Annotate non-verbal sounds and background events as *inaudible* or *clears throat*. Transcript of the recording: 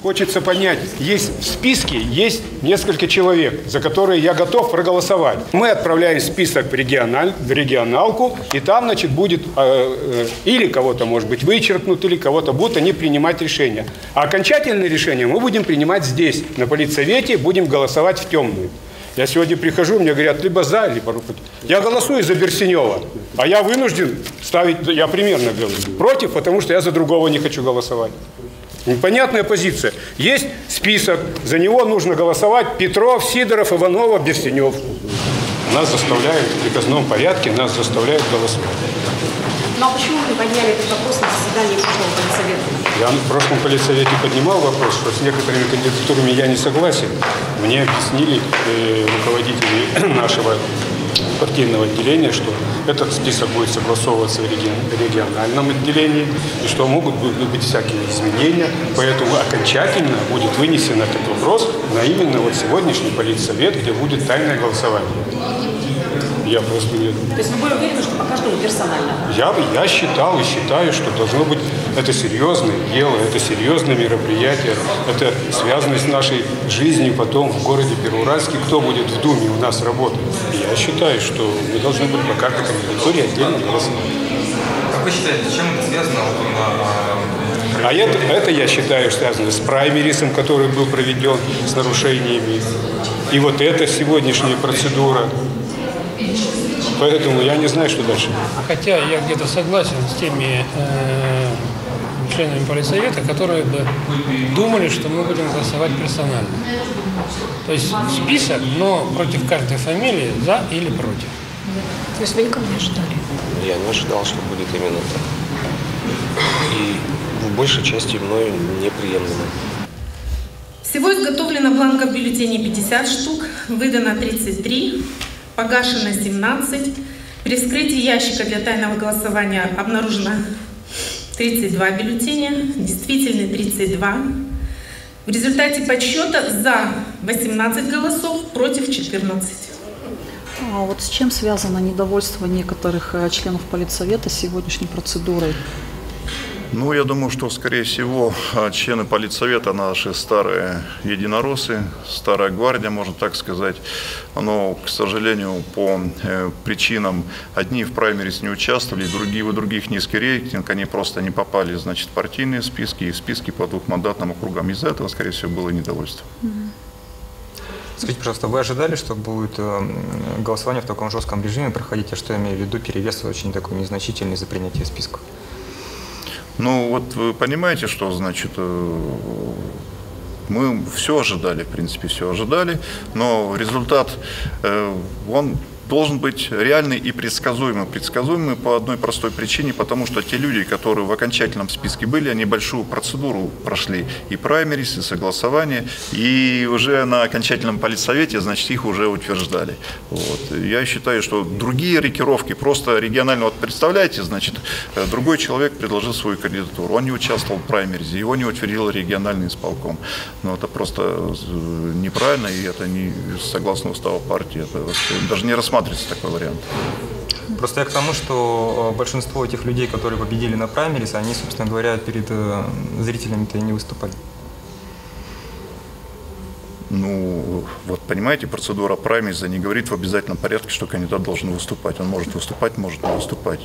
Хочется понять, есть в списке, есть несколько человек, за которые я готов проголосовать. Мы отправляем список в, региональ, в регионалку, и там, значит, будет э, э, или кого-то, может быть, вычеркнут, или кого-то будут они принимать решения. А окончательное решение мы будем принимать здесь, на политсовете, будем голосовать в темную. Я сегодня прихожу, мне говорят, либо за, либо против. Я голосую за Берсенева, а я вынужден ставить, я примерно говорю, против, потому что я за другого не хочу голосовать. Непонятная позиция. Есть список, за него нужно голосовать Петров, Сидоров, Иванова, Берсенев. Нас заставляют в приказном порядке, нас заставляют голосовать. Ну а почему вы подняли этот вопрос на заседании прошлого политсовета? Я в прошлом политсовете поднимал вопрос, что с некоторыми кандидатурами я не согласен. Мне объяснили э, руководители *clears throat* нашего партийного отделения, что этот список будет согласовываться в региональном отделении, и что могут быть всякие изменения. Поэтому окончательно будет вынесен этот вопрос на именно вот сегодняшний политсовет, где будет тайное голосование. Я просто не... То есть вы были уверены, что по каждому персонально? Я, я считал и считаю, что должно быть это серьезное дело, это серьезное мероприятие, это связано с нашей жизнью потом в городе Первоуральске. Кто будет в Думе у нас работать? Я считаю, что мы должны быть по каждой кандидатуре отдельно голосовать. Как вы считаете, с чем это связано? Вот, а это, это, я считаю, связано с праймерисом, который был проведен с нарушениями. И вот эта сегодняшняя процедура. Поэтому я не знаю, что дальше. Хотя я где-то согласен с теми э, членами политсовета, которые бы думали, что мы будем голосовать персонально. То есть список, но против каждой фамилии за или против. То есть вы никого не ожидали? Я не ожидал, что будет именно так. И в большей части мною неприемлемо. Всего изготовлено бланков бюллетеней 50 штук, выдано 33, погашено 17. При вскрытии ящика для тайного голосования обнаружено 32 бюллетеня, действительно 32. В результате подсчета за 18 голосов, против 14. А вот с чем связано недовольство некоторых э, членов политсовета сегодняшней процедурой? Ну, я думаю, что, скорее всего, члены политсовета наши старые единороссы, старая гвардия, можно так сказать. Но, к сожалению, по э, причинам одни в праймерис не участвовали, другие в других низкий рейтинг, они просто не попали, значит, в партийные списки и списки по двухмандатным округам. Из-за этого, скорее всего, было недовольство. Скажите, пожалуйста, вы ожидали, что будет э, голосование в таком жестком режиме проходить, а что я имею в виду, перевес очень такой незначительный за принятие списков? Ну, вот вы понимаете, что значит э, мы все ожидали, в принципе, все ожидали, но результат, э, он должен быть реальный и предсказуемый. Предсказуемый по одной простой причине, потому что те люди, которые в окончательном списке были, они большую процедуру прошли. И праймерис, и согласование, и уже на окончательном политсовете, значит, их уже утверждали. Вот. Я считаю, что другие рекировки, просто регионально, вот представляете, значит, э, другой человек предложил свою кандидатуру, он не участвовал в праймеризе, его не утвердил региональный исполком. Но это просто э, неправильно, и это не согласно уставу партии, это даже не рассматривается рассматривается такой вариант. Просто я к тому, что э, большинство этих людей, которые победили на праймерис, они, собственно говоря, перед э, зрителями-то и не выступали. Ну, вот понимаете, процедура праймериса не говорит в обязательном порядке, что кандидат должен выступать. Он может выступать, может не выступать.